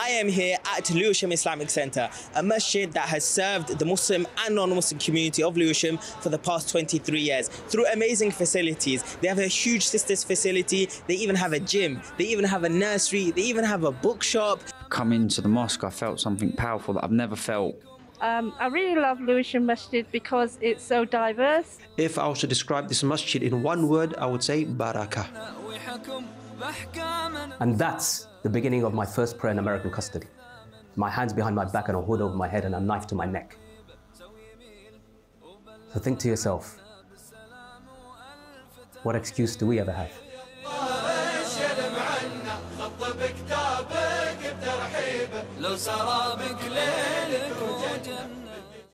I am here at Lewisham Islamic Centre, a masjid that has served the Muslim and non-Muslim community of Lewisham for the past 23 years through amazing facilities. They have a huge sisters facility, they even have a gym, they even have a nursery, they even have a bookshop. Come into the mosque, I felt something powerful that I've never felt Um, I really love Lewisham Masjid because it's so diverse. If I was to describe this masjid in one word, I would say barakah. And that's the beginning of my first prayer in American custody. My hands behind my back and a hood over my head and a knife to my neck. So think to yourself, what excuse do we ever have? لو سرى بك ليلك وجنة